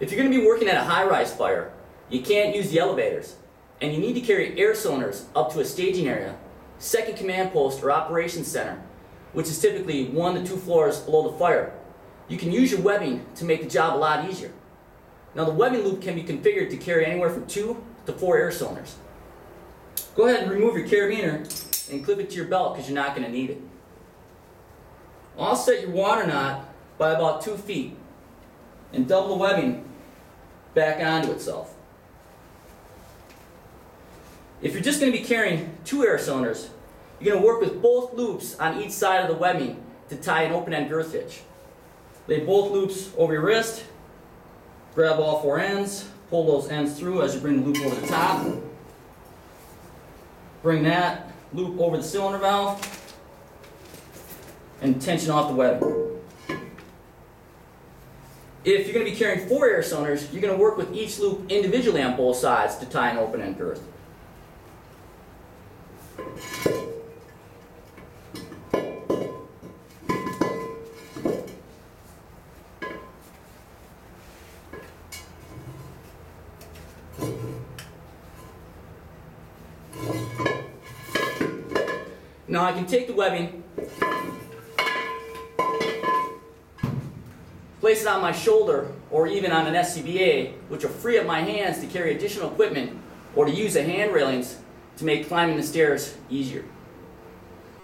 If you're going to be working at a high-rise fire, you can't use the elevators, and you need to carry air cylinders up to a staging area, second command post or operations center, which is typically one to two floors below the fire. You can use your webbing to make the job a lot easier. Now the webbing loop can be configured to carry anywhere from two to four air cylinders. Go ahead and remove your carabiner and clip it to your belt because you're not going to need it. Offset your water knot by about two feet and double the webbing back onto itself. If you're just going to be carrying two air cylinders, you're going to work with both loops on each side of the webbing to tie an open end girth hitch. Lay both loops over your wrist, grab all four ends, pull those ends through as you bring the loop over the top. Bring that loop over the cylinder valve and tension off the webbing. If you're going to be carrying four air cylinders, you're going to work with each loop individually on both sides to tie an open end girth. Now I can take the webbing, place it on my shoulder or even on an SCBA, which will free up my hands to carry additional equipment or to use the hand railings to make climbing the stairs easier.